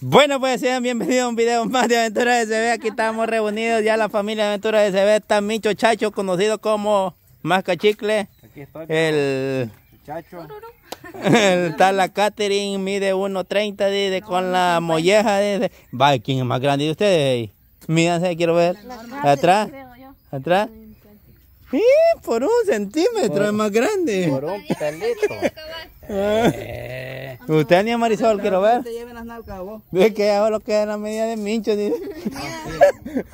Bueno, pues sean bienvenidos a un video más de Aventura de CB. Aquí estamos reunidos ya la familia de Aventura de CB. Está Micho Chacho, conocido como Mascachicle. Aquí estoy. El, Muchacho. el- está la Catherine, mide 1.30 dice, con la molleja. Dice. Va, ¿quién es más grande de ustedes? Mírense, quiero ver. Atrás, atrás. ¡Sí! Por un centímetro es más grande. Por un pelito. Usted ni a Marisol, quiero ver. Te lleven las nalgas a vos. Ve que hago lo que es la medida de Mincho. dice.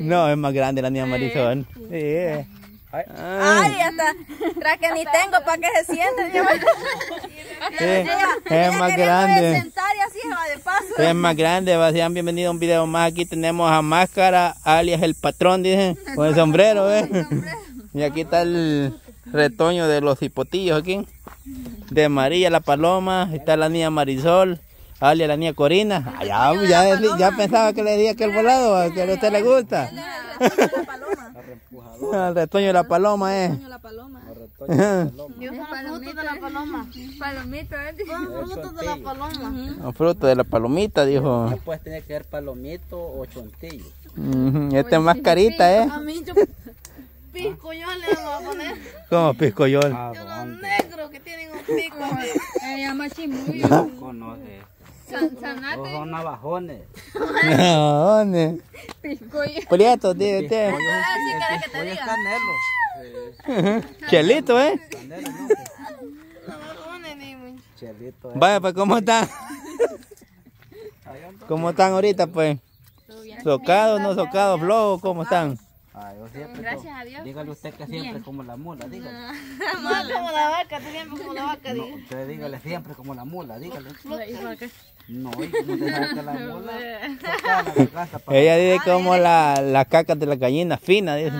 No, es más grande la niña Marisol. Sí. Ay. Ay, hasta tras que ni tengo para que se sienten. Yo- sí, Es más grande. sentar y así, va de paso. Es más grande. va, Sean bienvenidos a un video más. Aquí tenemos a Máscara, alias el patrón, dicen. Con el sombrero, ¿ves? Y aquí está el retoño de los hipotillos aquí. De María la Paloma. Está la niña Marisol. Alias la niña Corina. Ah, ya, ya, ya pensaba que le decía que el volado, que a usted le gusta. El retoño de la paloma, eh. Frutos de la paloma. Palomito, ¿eh? Frutos de la paloma. Un fruto de la palomita, dijo. Después tiene que ser palomito o chontillo. Este es más carita, ¿eh? A mí yo pico yo le voy a poner. Como piscoyol. ¿A Los dónde? negros que tienen un pico. Se llama chimuyo. No conoce. Sanate, son navajones. ¿Dónde? piscoyo. Prieto, usted. Así quieres que te diga. canelo. Chelito, ¿eh? Chelito. ¿eh? Vaya, pues, ¿cómo están? ¿Cómo están ahorita, pues? ¿Socados, no socados, flojos? ¿Cómo están? Ay, yo siempre Gracias a Dios, Dígale usted que siempre como la mula, dígale. No como la vaca, tú siempre como la vaca. No, diga. usted dígale siempre como la mula, dígale. No, y como sabe que la mula la para Ella dice como la, la caca de la gallina fina, dice.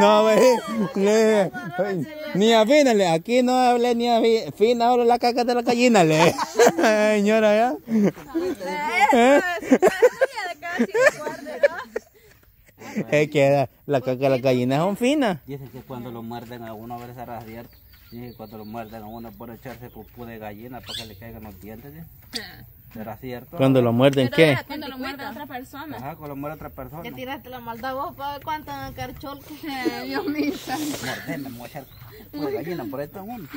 No, ve, le- ni afínale, aquí no hablé ni a fi- fina, ahora la caca de la gallina, le. Señora, ya. ¿Eh? Es que la, la caca de la gallina son finas. Dicen que cuando lo muerden a uno, a ver, será cierto. Dicen que cuando lo muerden a uno por echarse pupú de gallina para que le caigan los dientes. ¿sí? ¿Será cierto? Cuando lo muerden, ¿qué? Cuando lo muerde a otra persona. Ajá, cuando muere otra persona. Que tiraste la maldad vos para ver cuánto en el carchol. Ay, Dios mío. Mordeme, pupú de gallina por está uno.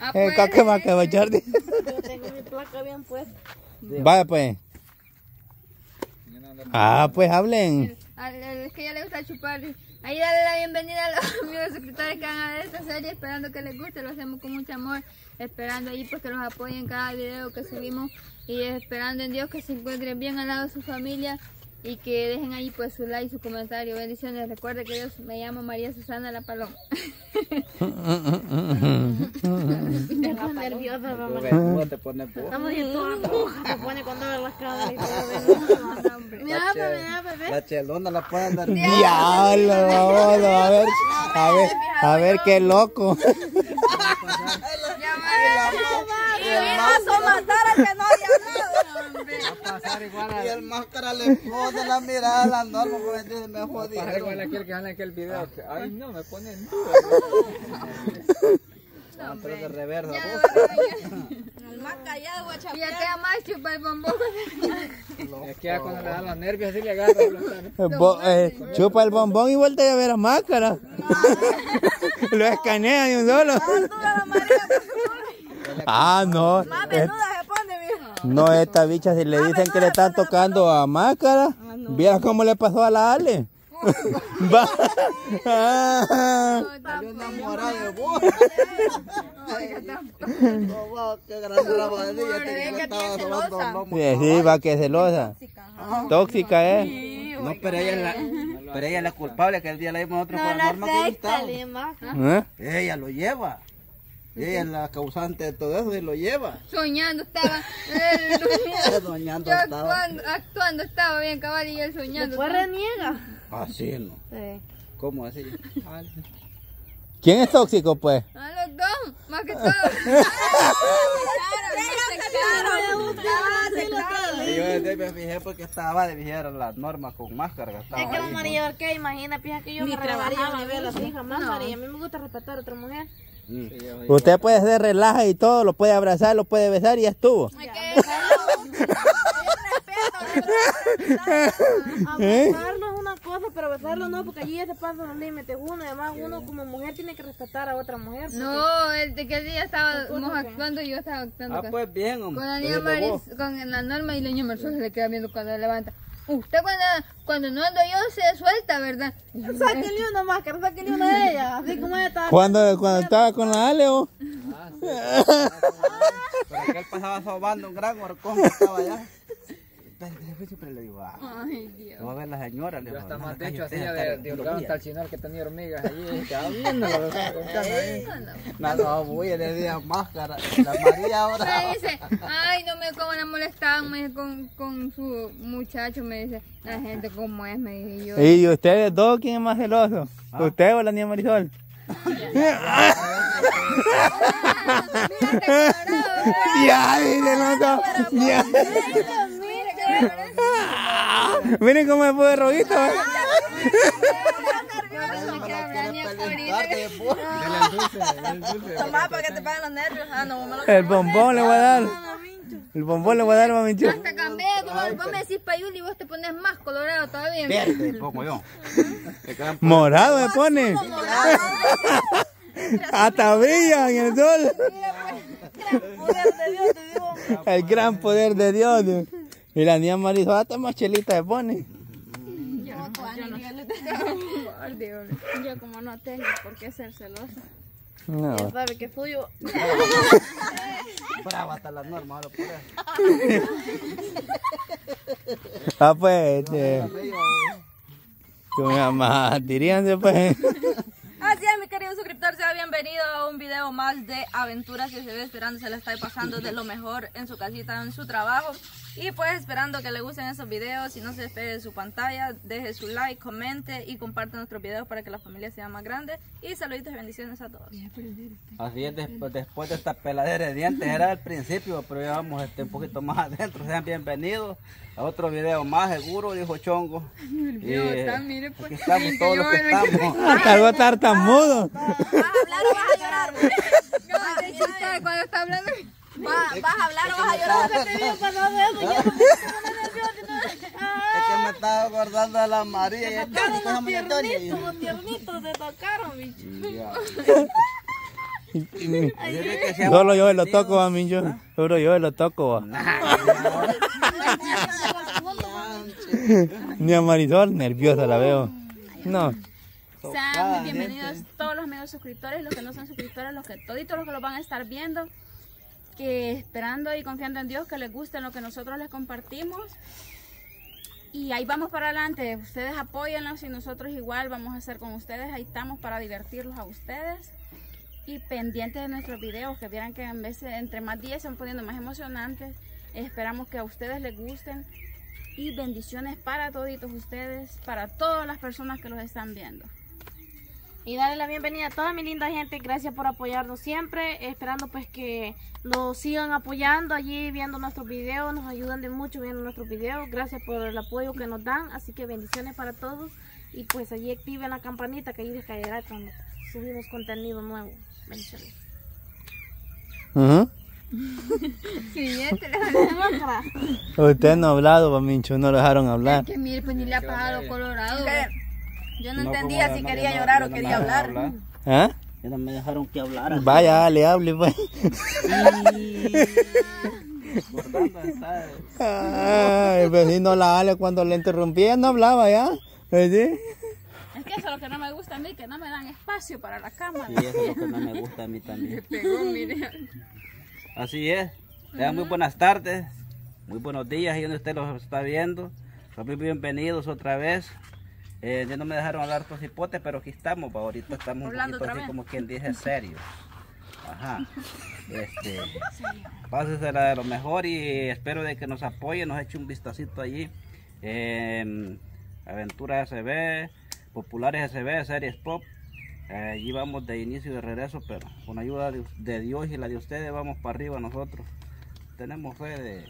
Ah, Eh, pues, caca va que va a dice. Yo tengo mi placa bien puesta. Vaya, pues. Ah, pues hablen. es que ya le gusta chupar. Ahí dale la bienvenida a los amigos suscriptores que van a ver esta serie, esperando que les guste, lo hacemos con mucho amor, esperando ahí pues que los apoyen en cada video que subimos y esperando en Dios que se encuentren bien al lado de su familia y que dejen ahí pues su like, su comentario, bendiciones. Recuerde que yo me llamo María Susana La Paloma. Estoy nerviosa, mamá. ¿Cómo te pones vos? Estamos bien toda roja. Se pone cuando ve las cámaras y todo. Mira, bebé, bebé. La chelona la pueden dar. Diablo, vamos, a ver, a ver, a ver qué loco. Y me vas a matar al que no haya hablado. Va a pasar igual a... Y el máscara le pone la mirada a la norma porque dice, me jodí. igual aquel que gana aquel video. que, Ay, no, me ponen. Ah, pero de reversa. El más callado, Y guachapeado. ya queda más chupa el bombón. Es que ya cuando le dan los nervios así le agarra. Eh, chupa el bombón y vuelta a ver a máscara. Lo escanea de un solo. Ah, no. Más Eh, venuda se pone, mijo. No, esta bicha si le dicen que le están tocando a máscara. Viera cómo le pasó a la Ale. Va. Ah. Yo enamorado de vos. Wow, qué grande la. Te estaba. Sí, sí, va que es celosa. Tóxica, ¿eh? No, pero ella es la, pero ella es la culpable que el día le dimos nosotros con la norma que. ¿Eh? Ella lo lleva. Ella es la causante de todo eso y lo lleva. Soñando estaba. Él, Doñando yo estaba. actuando, actuando estaba bien cabal y él soñando. Después reniega. Así no. Sí. ¿Cómo así? ¿Quién es tóxico, pues? A los dos, más que todo. Y yo me fijé porque estaba de vigilar las normas con máscara. que estaba Es que la María, ¿qué? Imagina, pija que yo me rebaría a ver las hijas más, María. A mí me gusta respetar a otra mujer. Mm. Sí, Usted puede hacer relaja y todo, lo puede abrazar, lo puede besar y ya estuvo. Hay que Abrazarlo es una cosa, pero besarlo no, porque allí ya se pasan los límites. Uno, además, uno como mujer tiene que respetar a otra mujer. porque- No, el de que día estábamos actuando y yo estaba actuando Ah, con, pues bien, hombre. con la niña Maris, con la Norma y la niña Marisol se le queda viendo cuando levanta. Usted cuando, cuando no ando yo se suelta, ¿verdad? Sáquenle una máscara, sáquenle una de ellas, así como ella está. Cuando, cuando estaba con la Ale, oh, Ah, sí. Pero aquel pasaba sobando un gran horcón que estaba allá. Espérate, después siempre le digo, ah, Ay, Dios. va a ver la señora. Le Yo digo, hasta no, más así de, de chinal que tenía hormigas allí. Estaba viendo lo que estaba contando ahí. No, no, voy a le di máscara. La María ahora. Me dice, ay, no me como la molestaban me dice, con, con su muchacho, me dice, la gente como es, me dije yo. ¿Y ustedes dos quién es más celoso? ¿Usted o la niña Marisol? Ya, miren, loco. Ya. Miren cómo me fue rojito. ¿eh? El el. Tomá para que te paguen los nervios. Ah, no, me lo El bombón le voy a dar. El bombón le voy a dar, mami chu. Hasta cambié, como vos me decís payul y vos te pones más colorado todavía. Verde, pongo yo. Morado me pone. Hasta brilla en el sol. poder de Dios, te digo. El gran poder de Dios. Y la niña Marisol hasta más chelita se pone. Yo como no tengo por qué ser celosa. No. Ya sabe que suyo. brava hasta las normas ahora por eso. Ah, pues, este. Tu mamá, diríanse, pues. Así es, mi querido suscriptor, sea bienvenido a un video más de aventuras que se ve esperando se le está pasando de lo mejor en su casita, en su trabajo. Y pues esperando que le gusten esos videos, si no se despegue de su pantalla, deje su like, comente y comparte nuestros videos para que la familia sea más grande. Y saluditos y bendiciones a todos. Así es, después, después de esta peladera de dientes, era el principio, pero ya vamos este, un poquito más adentro. Sean bienvenidos a otro video más seguro, dijo Chongo. Y, está, mire, pues, aquí estamos todos los que estamos. Hasta tartamudo. ¿Vas a hablar o vas a llorar? ¿Cómo te chiste cuando está hablando? ¿Va- ¿Vas a hablar o vas a llorar? Te no Es que me estaba acordando de la María. esta tocaron los tiernitos, los tiernitos te tocaron, bicho. Solo yo lo toco, mami yo. Solo yo lo toco. Ni a Marisol, nerviosa la veo. No. Sean bienvenidos todos los amigos suscriptores, los que no son suscriptores, los que toditos los que lo van a estar viendo, que esperando y confiando en Dios que les guste lo que nosotros les compartimos. Y ahí vamos para adelante, ustedes apóyennos y nosotros igual vamos a hacer con ustedes, ahí estamos para divertirlos a ustedes. Y pendientes de nuestros videos, que vieran que en vez de, entre más días se van poniendo más emocionantes. Esperamos que a ustedes les gusten y bendiciones para toditos ustedes, para todas las personas que los están viendo. Y darle la bienvenida a toda mi linda gente, gracias por apoyarnos siempre, esperando pues que nos sigan apoyando allí viendo nuestros videos, nos ayudan de mucho viendo nuestros videos, gracias por el apoyo que nos dan, así que bendiciones para todos y pues allí activen la campanita que ahí les caerá cuando subimos contenido nuevo. Bendiciones. Ujú. Siguiente, le Usted no ha hablado, mamincho, no lo dejaron hablar. que mire, pues ni le ha pagado colorado. Yo No, como ya no- ya no- ya no me dejaron hablar. ¿Ah? Ya no me dejaron que hablar. Vaya, le hable, pues. Ay, el vecino la Ale cuando le interrumpía no hablaba ya. ¿Eh, ¿Sí? Es que eso es lo que no me gusta a mí, que no me dan espacio para la cámara. Y eso es lo que no me gusta a mí también. Pegó, mire. Así es. Tengan muy buenas tardes, muy buenos días ahí donde usted los está viendo. Son muy bienvenidos otra vez. Eh, ya no me dejaron hablar estos hipotes, pero aquí estamos. pa, Ahorita estamos un Hablando poquito otra así como quien dice serio. Ajá. Este, pásesela de lo mejor y espero de que nos apoyen, nos eche un vistacito allí. en Aventuras SB, Populares SB, Series Pop. Eh, allí vamos de inicio y de regreso, pero con ayuda de, de Dios y la de ustedes vamos para arriba nosotros. Tenemos fe de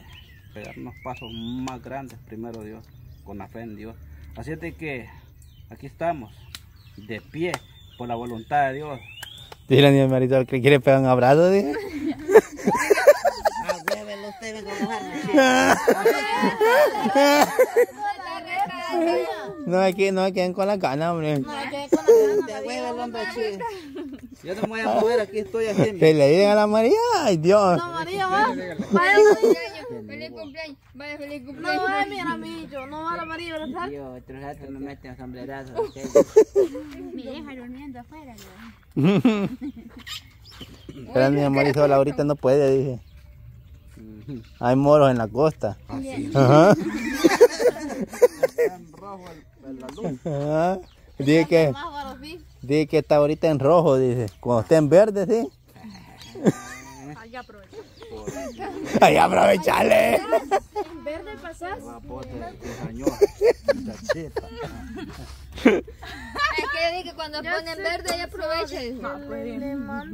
pegar unos pasos más grandes, primero Dios, con la fe en Dios. Así es de que aquí estamos, de pie, por la voluntad de Dios. Dice la niña Marisol que quiere pegar un abrazo, a bajarme. No me queden, no me queden con la gana, hombre. Te huévelo, hombre, chido. Yo no me voy a mover, aquí estoy así. Que le digan a la María, ay Dios. María, va. Feliz cumpleaños. Vaya, feliz cumpleaños. No, ay, mira, amiguito, no va la María, ¿verdad? Yo, otro rato me meten sombrerazo. Mi hija durmiendo afuera. Pero la niña Marisol ahorita no puede, dije. Hay moros en la costa. Ajá. Ajá. Dije que, dije que está ahorita en rojo, dice. Cuando esté en verde, sí. Allá Ay, aprovechale. Verde pasás. Es que yo dije que cuando ponen verde ella aprovecha.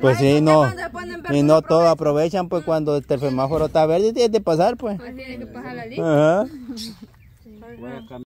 Pues sí, no. Y no todos aprovechan, pues cuando el semáforo está verde, tienes que pasar, pues. Pues tiene que pasar la lista. Ajá. Voy a cambiar.